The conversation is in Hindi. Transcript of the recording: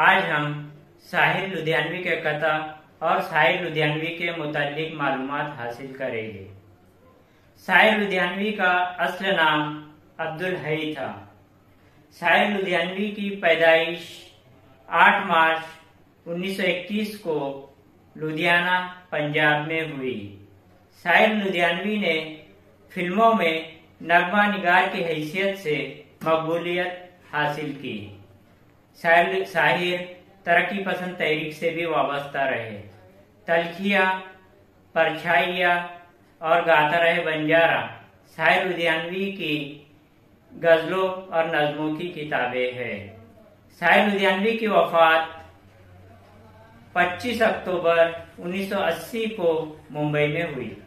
आज हम साहिर लुधियानवी के कथा और साहिर लुधियानवी के मुतालिक मालूम हासिल करेंगे। साहिर लुधियानवी का असल नाम अब्दुल हई था। साहिर लुधियानवी की पैदाइश 8 मार्च 1921 को लुधियाना पंजाब में हुई। साहिर लुधियानवी ने फ़िल्मों में नगमा निगार की हैसियत से मकबूलियत हासिल की। साहिर तरक्की पसंद तहरीक से भी वाबस्ता रहे। तलखिया, परछाइया और गाता रहे बंजारा। साहिर लुधियानवी की गजलों और नज्मों की किताबें हैं। साहिर लुधियानवी की वफात 25 अक्टूबर 1980 को मुंबई में हुई।